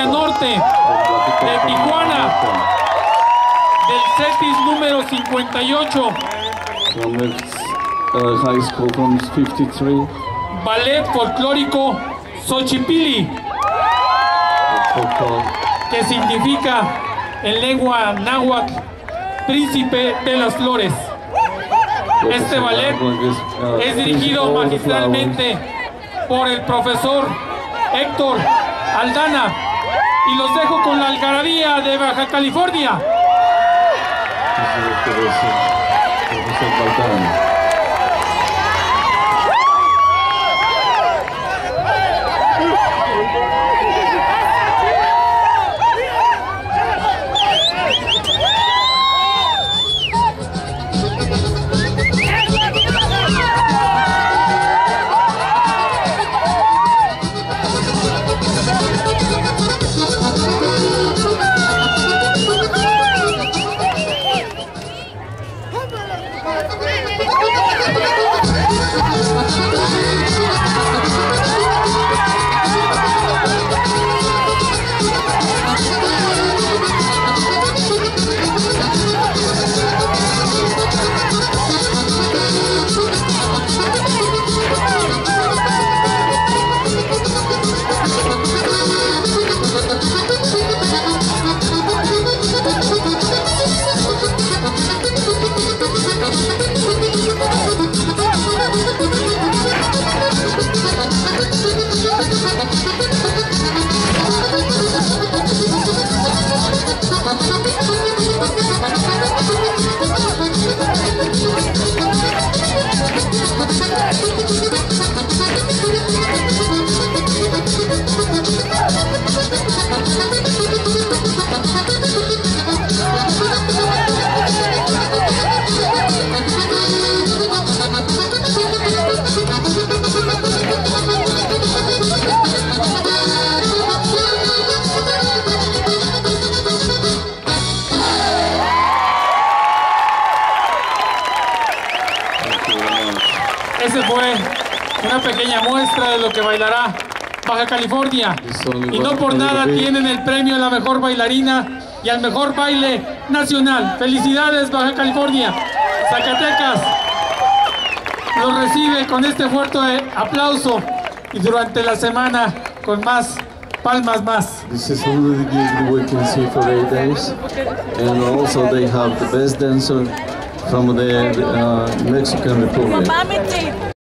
Norte de Tijuana, del CETIS número 58, From the uh, high school from 53. Ballet Folclórico Xochipili, que significa en lengua náhuatl Príncipe de las Flores. Este ballet es dirigido magistralmente por el profesor Héctor Aldana y los dejo con la algarabía de Baja California. Thank you Ese fue una pequeña muestra de lo que bailará Baja California. Y no por nada tienen el premio a la mejor bailarina y al mejor baile nacional. Felicidades Baja California. Zacatecas los recibe con este fuerte aplauso y durante la semana con más palmas más. This is already the vacancy for eight days, and also they have the best dancer from the uh, Mexican Republic.